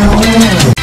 Yeah.